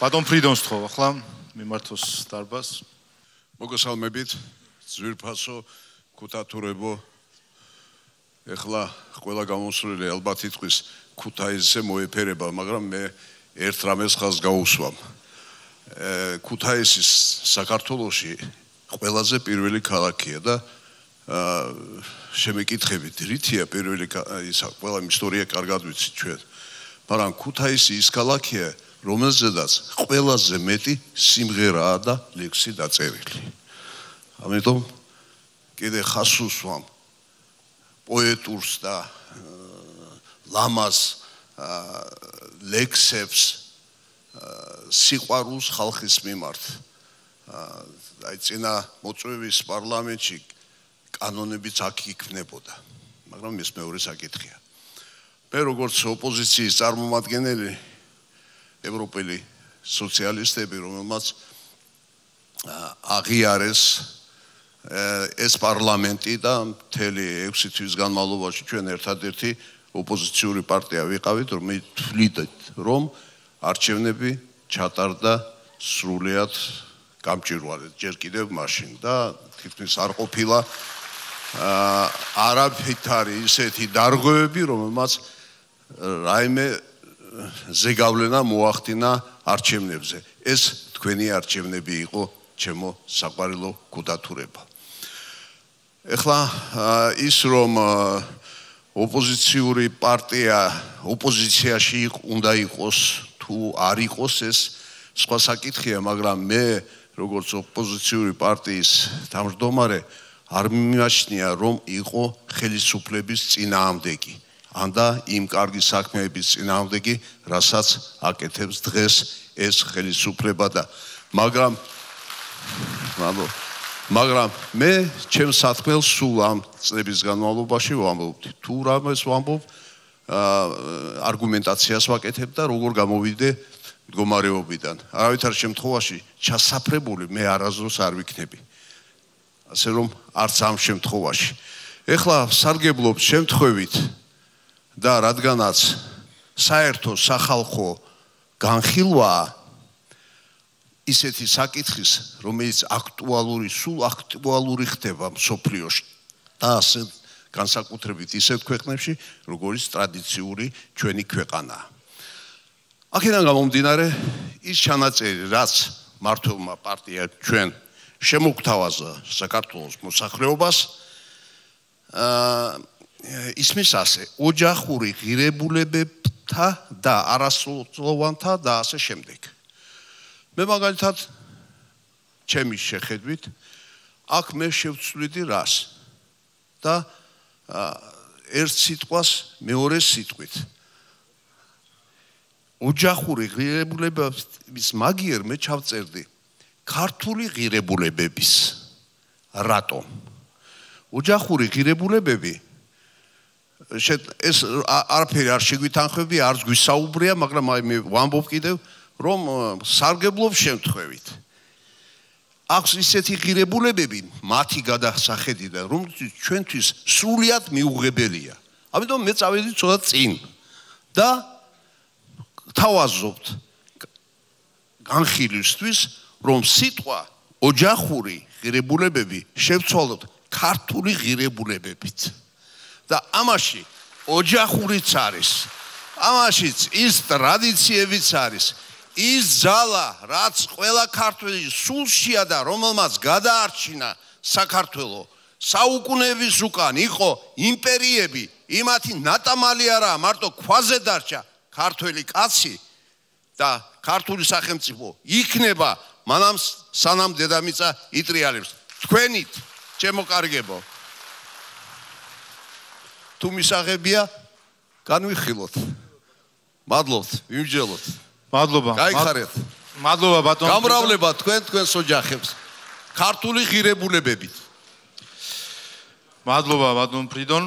ბატონ ფრიდონს თხოვ ახლა მიმართოს დარბას. მოგესალმებით. ძვირფასო ქუთათურებო ეხლა ყველა გამოსვლელი ალბათ იტყვის ქუთაისზე მოეფერება, მაგრამ მე ერთ რამეს ხაზ გაუსვამ. ქუთაისის საქართველოსი ყველაზე პირველი ქალაქია და შემეკითხებით რითია პირველი ისა ყველა ისტორია კარგად ვიცით ჩვენ. მაგრამ ქუთაისი ის ქალაქია, რომელზედაც ყველაზე მეტი სიმღერაა და ლექსი დაწერილი. ამიტომ კიდე ხასუსვამ პოეტურს და ლამას ლექსებს სიყვარულს ხალხის მიმართ. აი წინა მოწვევის პარლამენტში კანონებიც აქ იქნებოდა მაგრამ ეს მეორე საკითხია. მე როგორც ოპოზიციის წარმომადგენელი ევროპელი სოციალისტები რომელმაც აღიარეს ეს პარლამენტი და მთელი 6 თვის განმავლობაში ჩვენ ერთადერთი ოპოზიციური პარტია ვიყავით რომ თვლიდით რომ არჩევნები ჩატარდა სრულიად გამჭირვალე ჯერ კიდევ მაშინ და თითქმის არ ყოფილა აა არაფერი ისეთი დარღვევები რომელმაც რაიმე ზეგავლენა მოახდინა არჩევნებზე. ეს თქვენი არჩევნები იყო, ჩემო საყვარელო კუდათურება. ეხლა ის რომ ოპოზიციური პარტია ოპოზიციაში უნდა იყოს თუ არ იყოს ეს სხვა საკითხია, მაგრამ მე როგორც ოპოზიციური პარტიის თავმჯდომარე არ მიმაჩნია რომ იყო ხელისუფლების წინააღმდეგი. ანდა იმ კარგი საქმეების წინააღმდეგი, რასაც აკეთებს დღეს ეს ხელისუფლება და მაგრამ მაგრამ მაგრამ მე ჩემ სათქმელს სულ ამ წლების განმავლობაში ვამბობ თუ რამეს ვამბობ არგუმენტაციას ვაკეთებ და როგორ გამოვიდე მდგომარეობიდან. არავითარ შემთხვევაში ჩასაფრებული მე არაზრს არ ვიქნები. ასე რომ არც ამ შემთხვევაში. ეხლა სარგებლობ შემთხვევით და რადგანაც საერთო სახალხო განხილვა ისეთი საკითხის, რომელიც აქტუალური, სულ აქტუალური ხდება სოფლიოში და ასე განსაკუთრებით ისეთ ქვეყნებში, როგორც ტრადიციული ჩვენი ქვეყანა. აქედან გამომდინარე, ის ჩანაწერი, რაც მართლმა პარტია ჩვენ შემოგთავაზა საქართველოს მოსახლეობას, აა ისმის ასე ოჯახური ღირებულებებთა და არასრულოვანთა და ასე შემდეგ. მე მაგალითად ჩემი შეხედვით აქ მე შევცვლიდი რას? და ერთ სიტყვას მეორე სიტყვით. ოჯახური ღირებულებების მაგიერ მე ჩავწერდი. ქართული ღირებულებების. რატომ? ოჯახური ღირებულებები ეს არაფერი არ შეგვითანხმები, არც გვისაუბრია, მაგრამ აი მე ვამბობ კიდევ, რომ სარგებლობ შემთხვევით. აქვს ისეთი ღირებულებები, მათი გადასახედიდან, რომ ჩვენთვის სრულიად მიუღებელია. ამიტომ მე წავედი ცოტა წინ და თავაზობთ განხილვისთვის, რომ სიტყვა ოჯახური ღირებულებები შევცვალოთ ქართული ღირებულებებით. და ამაში ოჯახურიც არის. ამაშიც ის ტრადიციებიც არის. ის ძალა, რაც ყველა ქართველი სულშია და რომელმაც გადაარჩინა საქართველო საუკუნეების უკან იყო იმპერიები, იმათი ნატამალი არა, მარტო ქვაზე დარჩა ქართველი კაცი და ქართული სახელმწიფო იქნება მანამ სანამ დედამიწა იტრიალებს. თქვენით ჩემო კარგებო თუ მისაღებია განვიხილოთ მადლობთ ვიმჯელოთ. მადლობა. გაიხარეთ. მადლობა ბატონო. გამრავლება თქვენ თქვენს ოჯახებს ქართული ღირებულებებით. მადლობა ბატონ ფრიდონ